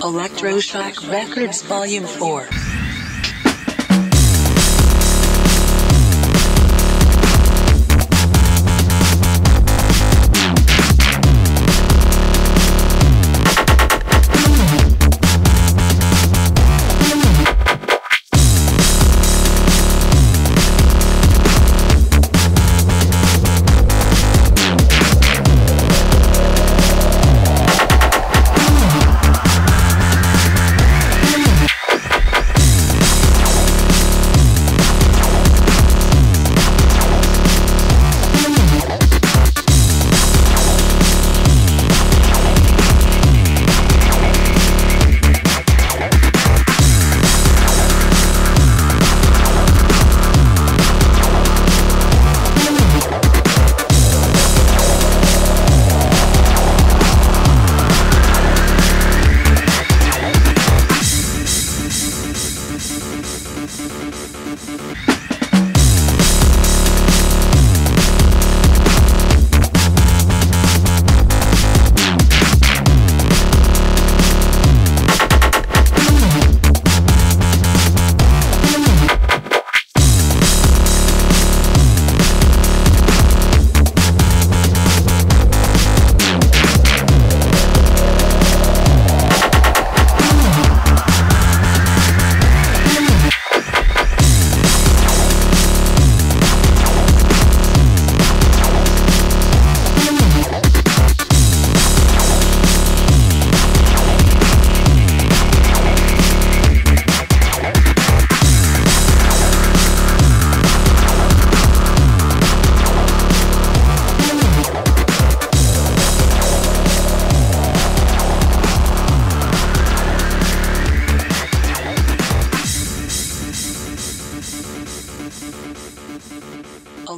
Electroshock Records Volume 4. Thank you.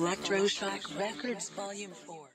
Electroshock Records Volume 4.